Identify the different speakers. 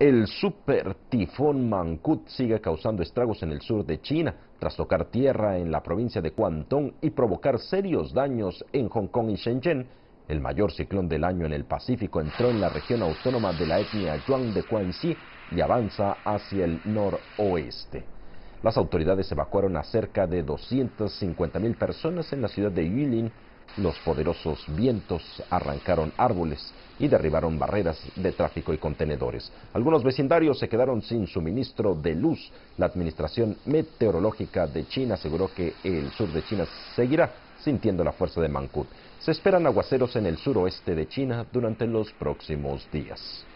Speaker 1: El super tifón Mangkut sigue causando estragos en el sur de China, tras tocar tierra en la provincia de Guangdong y provocar serios daños en Hong Kong y Shenzhen. El mayor ciclón del año en el Pacífico entró en la región autónoma de la etnia Yuan de Guangxi y avanza hacia el noroeste. Las autoridades evacuaron a cerca de 250.000 personas en la ciudad de Yulin, los poderosos vientos arrancaron árboles y derribaron barreras de tráfico y contenedores. Algunos vecindarios se quedaron sin suministro de luz. La Administración Meteorológica de China aseguró que el sur de China seguirá sintiendo la fuerza de Mangkut. Se esperan aguaceros en el suroeste de China durante los próximos días.